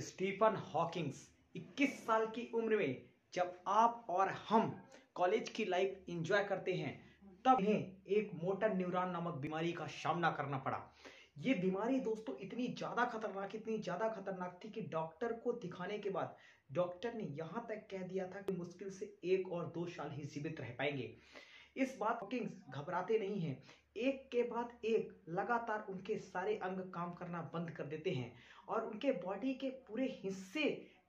Stephen Hawkins 21 साल की उम्र में जब आप और हम कॉलेज की लाइफ एंजॉय करते हैं, तब इन्हें एक मोटर न्यूरॉन नामक बीमारी का सामना करना पड़ा। ये बीमारी दोस्तों इतनी ज़्यादा खतरनाक, इतनी ज़्यादा खतरनाक थी कि डॉक्टर को दिखाने के बाद डॉक्टर ने यहाँ तक कह दिया था कि मुश्किल से एक और दो साल ही जीवित रह पाएँगे। इस बात किंग्स घबराते नहीं हैं। एक के बाद एक लगातार उनके सारे अंग काम करना बंद कर देते हैं और उनके बॉडी के पूरे हिस्से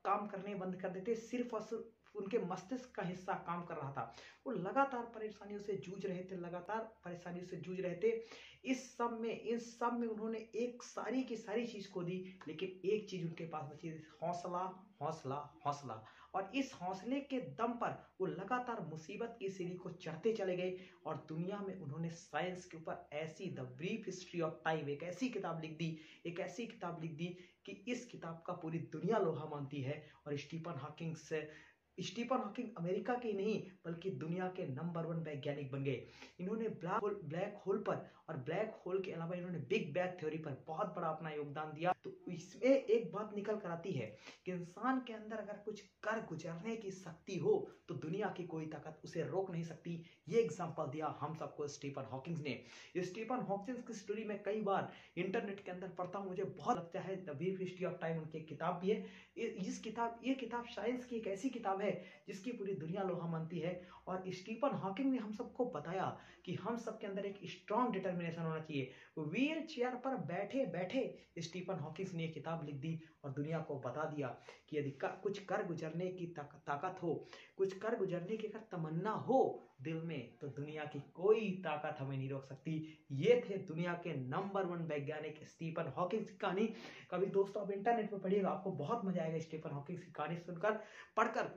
काम करने बंद कर देते सिर्फ़ और सिर्फ़ उनके मस्तिष्क का हिस्सा काम कर रहा था। वो लगातार परेशानियों से जूझ रहे थे, लगातार परेशानियों से जूझ रहे थे। इस सब में, इस सब में उन्होंने एक सारी की सारी चीज़ को दी, लेकिन एक चीज़ उनके पास बची हौसला हौसला हौसला। और इस हौसले के दम पर वो लगातार मुसीबत की सीढ़ी को चढ़ते चले गए और दुनिया में उन्होंने साइंस के ऊपर ऐसी the brief history of time, एक ऐसी किताब लिख दी, एक ऐसी किताब लिख दी कि इस किताब का पूरी दुनिया लोहा मानती है। और स्टीफन हॉकिंग से स्टीफन हॉकिंग अमेरिका के नहीं, बल्कि दुनिया के नंबर वन वैज्ञानिक बन गए। इन्होंने ब्लैक होल ब्लैक होल पर और ब्लैक होल के अलावा इन्होंने बिग बैग थ्योरी पर बहुत बड़ा अपना योगदान दिया। तो इसमें एक बात निकल कर आती है कि इंसान के अंदर अगर कुछ कर गुजरने की शक्ति हो तो दुनिया की कोई ताकत उसे रोक नहीं सकती। ये एग्ज़ाम्पल दिया हम सबको स्टीफन हॉकिंग्स ने। स्टीफन हॉकिंग्स की स्टोरी में कई बार इंटरनेट के अंदर पढ़ता हूँ, मुझे बहुत लगता है द हिस्ट्री ऑफ़ टाइम उनकी किताब भी है। इस किताब, ये किताब साइंस की एक ऐसी किताब है है, जिसकी पूरी दुनिया लोहा मानती है। और स्टीफन हॉकिंग ने हम सबको बताया कि हम सबके अंदर एक स्ट्रॉन्ग डिटर्मिनेशन होना चाहिए। व्हील चेयर पर बैठे बैठे स्टीफन हॉकिंग्स ने किताब लिख दी और दुनिया को बता दिया कि यदि कुछ कर गुजरने की ताकत हो, कुछ कर गुजरने की अगर तमन्ना हो दिल में तो दुनिया की कोई ताकत हमें नहीं रोक सकती। ये थे दुनिया के नंबर वन वैज्ञानिक स्टीफन हॉकिंग्स की कहानी। कभी दोस्तों आप इंटरनेट पर पढ़िएगा, आपको बहुत मज़ा आएगा स्टीफन हॉकिंग्स की कहानी सुनकर। पढ़कर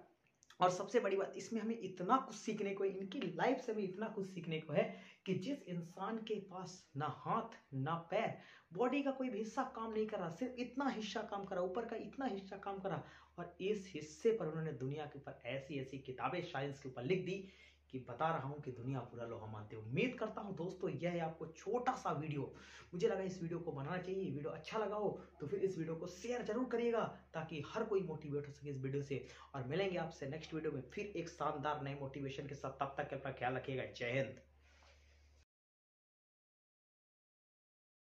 और सबसे बड़ी बात, इसमें हमें इतना कुछ सीखने को है, इनकी लाइफ से भी इतना कुछ सीखने को है कि जिस इंसान के पास ना हाथ, ना पैर बॉडी का कोई भी हिस्सा काम नहीं करा सिर्फ़ इतना हिस्सा काम करा ऊपर का इतना हिस्सा काम करा और इस हिस्से पर उन्होंने दुनिया के ऊपर ऐसी ऐसी किताबें साइंस के ऊपर लिख दी कि बता रहा हूँ कि दुनिया पूरा लोहा मानते हो। उम्मीद करता हूँ दोस्तों, यह है आपको छोटा सा वीडियो। मुझे लगा इस वीडियो को बनाना चाहिए वीडियो अच्छा लगा हो तो फिर इस वीडियो को शेयर ज़रूर करिएगा, ताकि हर कोई मोटिवेट हो सके इस वीडियो से। और मिलेंगे आपसे नेक्स्ट वीडियो में फिर एक शानदार नए मोटिवेशन के साथ। तब तक अपना ख्याल रखिएगा। जय हिंद।